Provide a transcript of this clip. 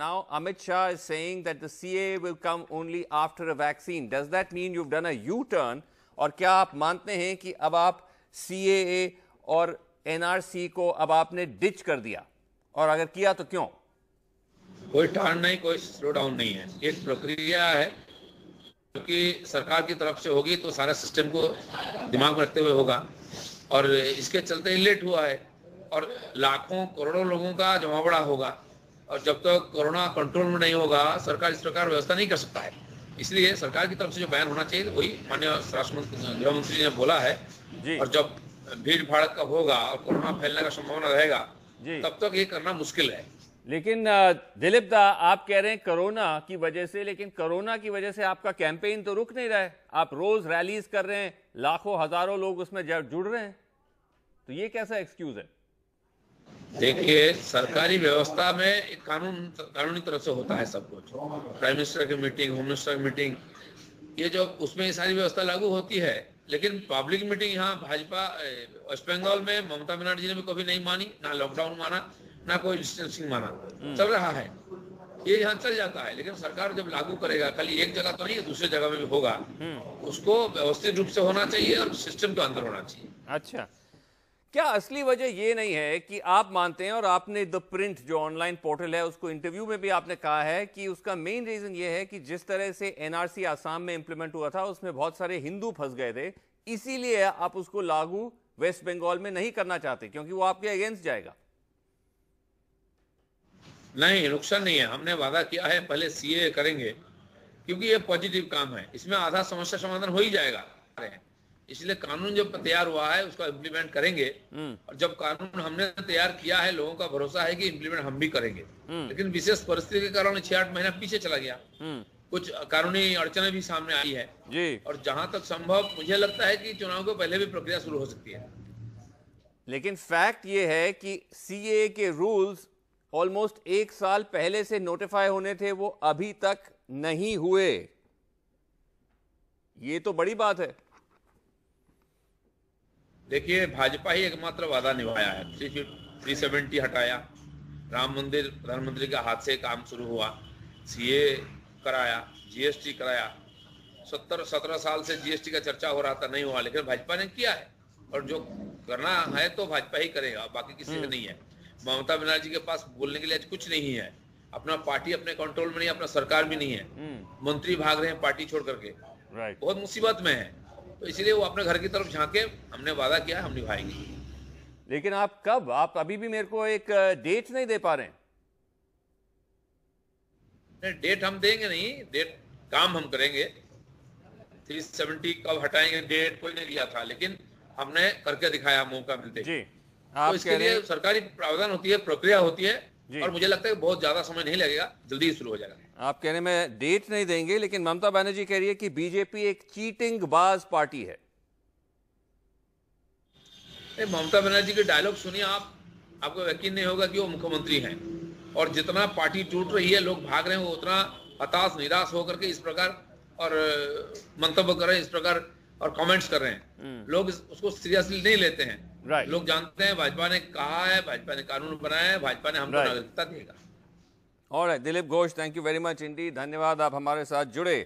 Now, Amit Shah is saying that the CA will come only after a vaccine. Does that mean you've done a U-turn? और क्या आप मानते हैं कि अब आप CAA और NRC को अब आपने डिच कर दिया? और अगर किया तो क्यों? कोई टर्न नहीं कोई स्लो डाउन नहीं है। एक प्रक्रिया है क्योंकि सरकार की तरफ़ से होगी तो सारा सिस्टम को दिमाग में रखते हुए होगा। और इसके चलते लेट हुआ है। और लाखों करोड़ों लोगों का जमावड़ा होगा। और जब तक तो कोरोना कंट्रोल में नहीं होगा सरकार इस प्रकार व्यवस्था नहीं कर सकता है। इसलिए सरकार की तरफ़ से जो बयान होना चाहिए वही माननीय गृह मंत्री ने बोला है। और जब भीड़ भाड़ का होगा और कोरोना फैलने का संभावना रहेगा तब तक ये करना मुश्किल है। लेकिन दिलीप दा आप कह रहे हैं कोरोना की वजह से लेकिन कोरोना की वजह से आपका कैंपेन तो रुक नहीं रहा है। आप रोज रैलीज कर रहे हैं लाखों हज़ारों लोग उसमें जुड़ रहे हैं। तो ये कैसा एक्सक्यूज है? देखिए सरकारी व्यवस्था में एक कानून कानूनी तरफ़ से होता है सब कुछ। प्राइम मिनिस्टर की मीटिंग होम मिनिस्टर की मीटिंग ये जो उसमें ये सारी व्यवस्था लागू होती है लेकिन पब्लिक मीटिंग यहाँ भाजपा वेस्ट बंगाल में ममता बनर्जी ने भी कभी नहीं मानी ना लॉकडाउन माना ना कोई डिस्टेंसिंग माना। हम्म। चल रहा है। ये यहाँ चल जाता है लेकिन सरकार जब लागू करेगा कल एक जगह तो नहीं है दूसरे जगह में भी होगा हम्म। उसको व्यवस्थित रूप से होना चाहिए और सिस्टम के अंदर होना चाहिए। अच्छा। क्या असली वजह यह नहीं है कि आप मानते हैं और आपने द प्रिंट, जो ऑनलाइन पोर्टल है, उसको इंटरव्यू में भी आपने कहा है कि उसका मेन रीजन यह है कि जिस तरह से एनआरसी आसाम में इंप्लीमेंट हुआ था, उसमें बहुत सारे हिंदू फंस गए थे। इसीलिए आप उसको लागू वेस्ट बंगाल में नहीं करना चाहते, क्योंकि वो आपके अगेंस्ट जाएगा। नहीं, नुकसान नहीं है। हमने वादा किया है, पहले सीए करेंगे, क्योंकि ये पॉजिटिव काम है। इसमें आधा समस्या समाधान हो ही जाएगा। इसलिए कानून जब तैयार हुआ है उसका इम्प्लीमेंट करेंगे। हम्म। और जब कानून हमने तैयार किया है लोगों का भरोसा है कि इम्प्लीमेंट हम भी करेंगे। हम्म। लेकिन विशेष परिस्थिति के कारण छह आठ महीना पीछे चला गया। हम्म। कुछ कानूनी अड़चने भी सामने आई है। जी। और जहाँ तक संभव मुझे लगता है कि चुनाव के पहले भी प्रक्रिया शुरू हो सकती है। लेकिन फैक्ट ये है कि सीए के रूल्स ऑलमोस्ट एक साल पहले से नोटिफाई होने थे वो अभी तक नहीं हुए। ये तो बड़ी बात है। देखिए भाजपा ही एकमात्र वादा निभाया है। थ्री थ्री सेवेंटी हटाया। राम मंदिर प्रधानमंत्री के हाथ से काम शुरू हुआ। सीए कराया जीएसटी कराया। सत्तर सत्रह साल से जीएसटी का चर्चा हो रहा था नहीं हुआ लेकिन भाजपा ने किया है। और जो करना है तो भाजपा ही करेगा बाकी किसी से हम्म। नहीं है। ममता बनर्जी के पास बोलने के लिए आज कुछ नहीं है। अपना पार्टी अपने कंट्रोल में नहीं अपना सरकार भी नहीं है। हम्म। मंत्री भाग रहे हैं पार्टी छोड़ करके। बहुत मुसीबत में है। तो इसलिए वो अपने घर की तरफ़ झांके हमने वादा किया हम निभाएँगे। लेकिन आप कब? आप अभी भी मेरे को एक डेट नहीं दे पा रहे हैं। डेट हम देंगे नहीं डेट काम हम करेंगे। 370 कब हटाएँगे डेट कोई नहीं लिया था लेकिन हमने करके दिखाया मौका मिलते। जी आप तो इसके लिए सरकारी प्रावधान होती है प्रक्रिया होती है और मुझे लगता है बहुत ज़्यादा समय नहीं लगेगा जल्दी ही शुरू हो जाएगा। आप कह रहे हैं डेट नहीं देंगे लेकिन ममता बनर्जी कह रही है कि बीजेपी एक चीटिंग बाज पार्टी है। ममता बनर्जी के डायलॉग सुनिए आप। आपको यकीन नहीं होगा कि वो मुख्यमंत्री हैं। और जितना पार्टी टूट रही है लोग भाग रहे हैं वो उतना हताश निराश होकर के इस प्रकार और मंतव्य कर रहे हैं इस प्रकार और कमेंट्स कर रहे हैं। हम्म। लोग उसको सीरियसली नहीं लेते हैं। Right. लोग जानते हैं भाजपा ने कहा है भाजपा ने कानून बनाया है भाजपा ने हमको right. नागरिकता देगा और Dilip Ghosh thank you very much इंडी धन्यवाद आप हमारे साथ जुड़े